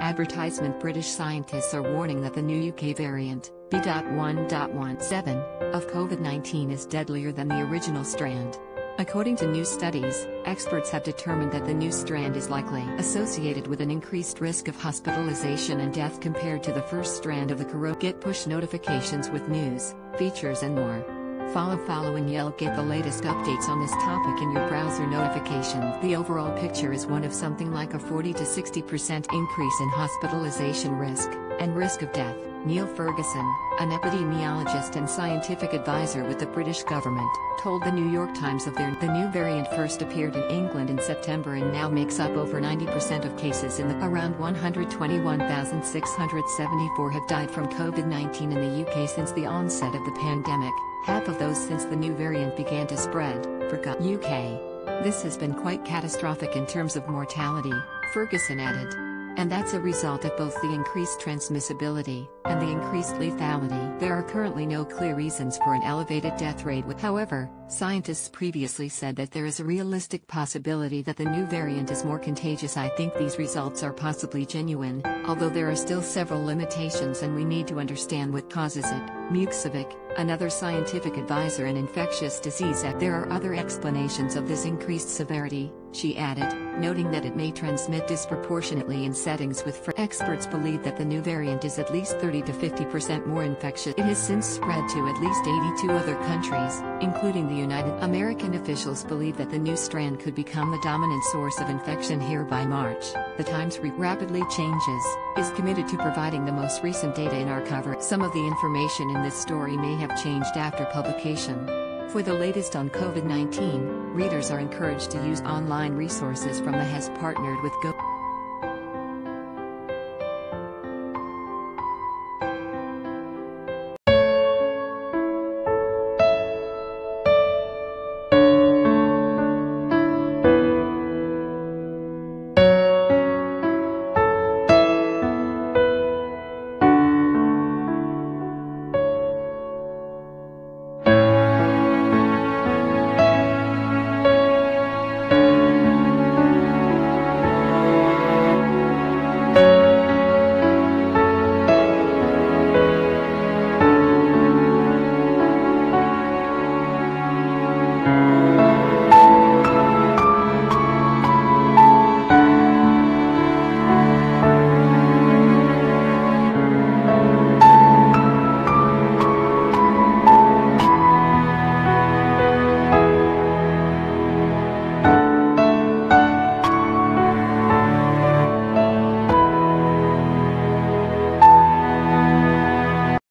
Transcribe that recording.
Advertisement British scientists are warning that the new UK variant, B.1.17, of COVID 19 is deadlier than the original strand. According to new studies, experts have determined that the new strand is likely associated with an increased risk of hospitalization and death compared to the first strand of the corona. Get push notifications with news, features, and more. Follow follow and yell get the latest updates on this topic in your browser notification. The overall picture is one of something like a 40 to 60% increase in hospitalization risk and risk of death. Neil Ferguson, an epidemiologist and scientific advisor with the British government, told the New York Times of their the new variant first appeared in England in September and now makes up over 90% of cases in the around 121,674 have died from COVID-19 in the UK since the onset of the pandemic, half of those since the new variant began to spread, for UK. This has been quite catastrophic in terms of mortality, Ferguson added. And that's a result of both the increased transmissibility and the increased lethality. There are currently no clear reasons for an elevated death rate. However, scientists previously said that there is a realistic possibility that the new variant is more contagious. I think these results are possibly genuine, although there are still several limitations and we need to understand what causes it. Muge Cevik, another scientific advisor in infectious disease, there are other explanations of this increased severity, she added, noting that it may transmit disproportionately in settings with fr- experts believe that the new variant is at least 30 to 50% more infectious. It has since spread to at least 82 other countries, including the United American officials believe that the new strand could become the dominant source of infection here by March. The Times rapidly changes, is committed to providing the most recent data in our cover. Some of the information in this story may have changed after publication. For the latest on COVID 19, readers are encouraged to use online resources from the has partnered with Go.